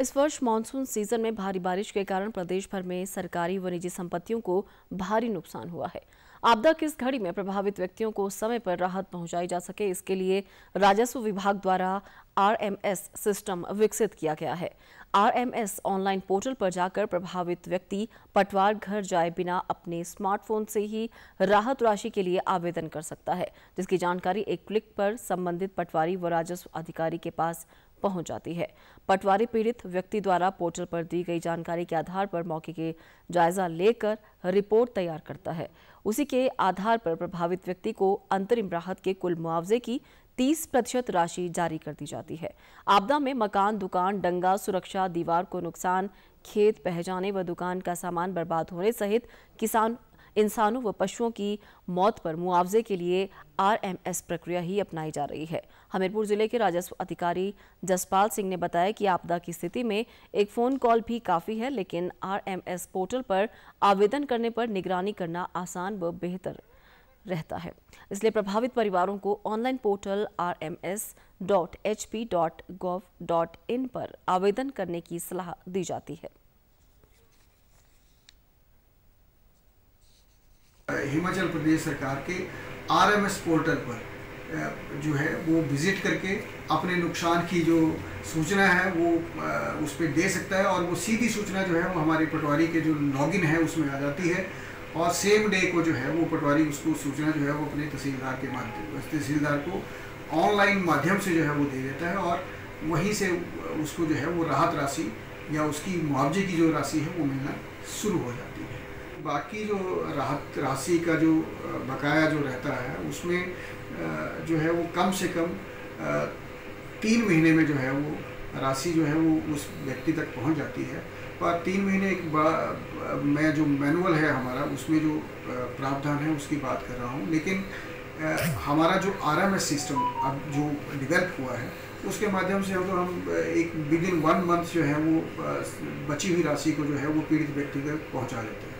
इस वर्ष monsoon season में भारी बारिश के कारण प्रदेश भर में सरकारी व निजी संपत्तियों को भारी नुकसान हुआ है। आपदा की इस घड़ी में प्रभावित व्यक्तियों को समय पर राहत पहुंचाई जा सके, इसके लिए राजस्व विभाग द्वारा आरएमएस सिस्टम विकसित किया गया है। आरएमएस ऑनलाइन पोर्टल पर जाकर प्रभावित व्यक्ति पटवार घर जाए बिना अपने स्मार्टफ़ोन से ही राहत राशि के लिए आवेदन कर सकता है, जिसकी जानकारी एक क्लिक पर संबंधित पटवारी व राजस्व अधिकारी के पास पहुँच जाती है। पटवारी पीड़ित व्यक्ति द्वारा पोर्टल पर दी गई जानकारी के आधार पर मौके के जायजा लेकर रिपोर्ट तैयार करता है। उसी के आधार पर प्रभावित व्यक्ति को अंतरिम राहत के कुल मुआवजे की 30 प्रतिशत राशि जारी कर दी जाती है। आपदा में मकान, दुकान, डंगा, सुरक्षा, दीवार को नुकसान, खेत पहचाने व दुकान का सामान बर्बाद होने सहित किसान इंसानों व पशुओं की मौत पर मुआवजे के लिए आरएमएस प्रक्रिया ही अपनाई जा रही है। हमीरपुर ज़िले के राजस्व अधिकारी जसपाल सिंह ने बताया कि आपदा की स्थिति में एक फ़ोन कॉल भी काफ़ी है, लेकिन आरएमएस पोर्टल पर आवेदन करने पर निगरानी करना आसान व बेहतर रहता है। इसलिए प्रभावित परिवारों को ऑनलाइन पोर्टल आर पर आवेदन करने की सलाह दी जाती है। हिमाचल प्रदेश सरकार के आरएमएस पोर्टल पर जो है, वो विज़िट करके अपने नुकसान की जो सूचना है, वो उस पर दे सकता है और वो सीधी सूचना जो है, वो हमारे पटवारी के जो लॉगिन है, उसमें आ जाती है और सेम डे को जो है, वो पटवारी उसको सूचना जो है, वो अपने तहसीलदार के माध्यम, तहसीलदार को ऑनलाइन माध्यम से जो है, वो दे देता है और वहीं से उसको जो है, वो राहत राशि या उसकी मुआवजे की जो राशि है, वो मिलना शुरू हो जाती है। बाकी जो राहत, राशि का जो बकाया जो रहता है, उसमें जो है वो कम से कम तीन महीने में जो है वो राशि जो है वो उस व्यक्ति तक पहुँच जाती है। पर तीन महीने एक बड़ा मैं जो मैनुअल है हमारा, उसमें जो प्रावधान है, उसकी बात कर रहा हूँ। लेकिन हमारा जो आरएमएस सिस्टम अब जो डिवेल्प हुआ है, उसके माध्यम से तो हम एक विद इन वन मंथ जो है वो बची हुई राशि को जो है वो पीड़ित व्यक्ति तक पहुँचा देते हैं।